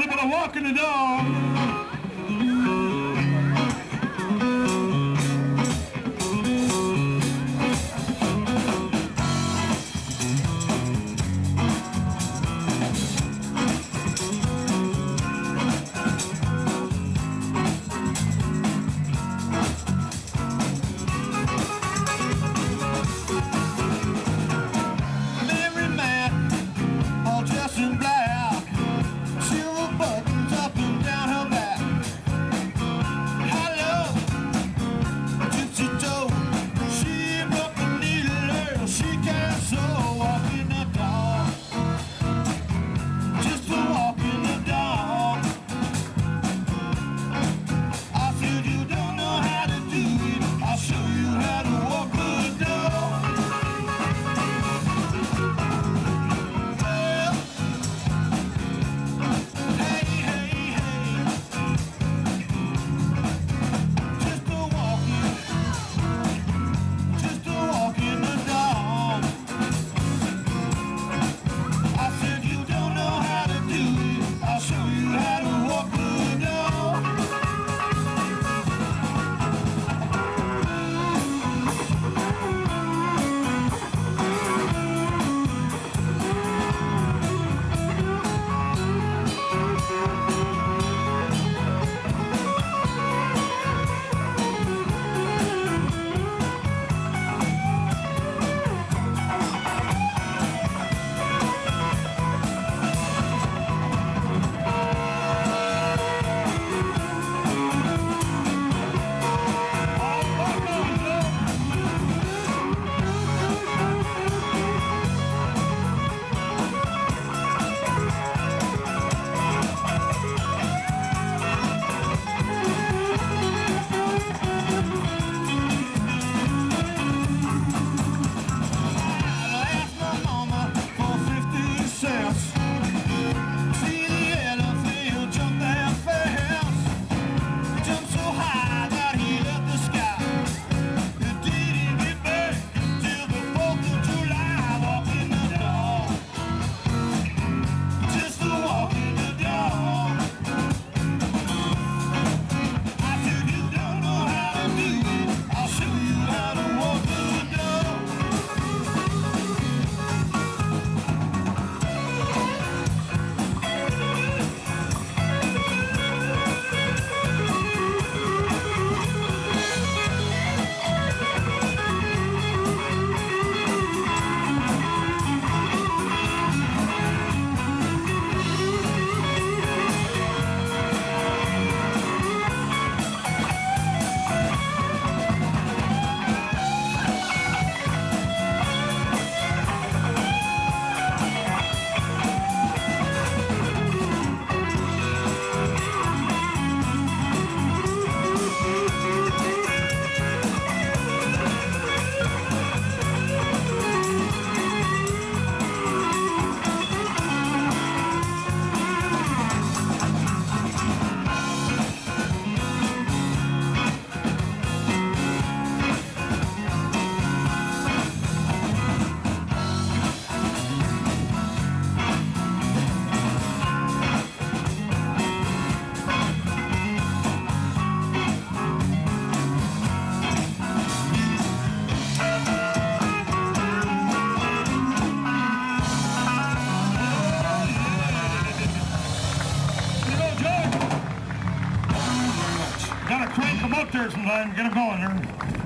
little bit of walking the dog. Twink them up there sometime, get them going there.